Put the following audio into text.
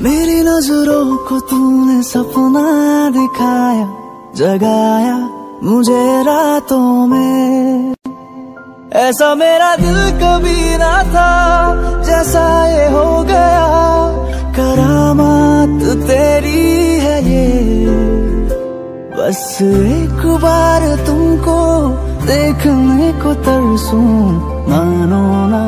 मेरी नज़रों को तूने सपना दिखाया, जगाया मुझे रातों में। ऐसा मेरा दिल कभी ना था, जैसा ये हो गया। करामात तेरी है ये। बस एक बार तुमको देखने को तरसूं, मानो ना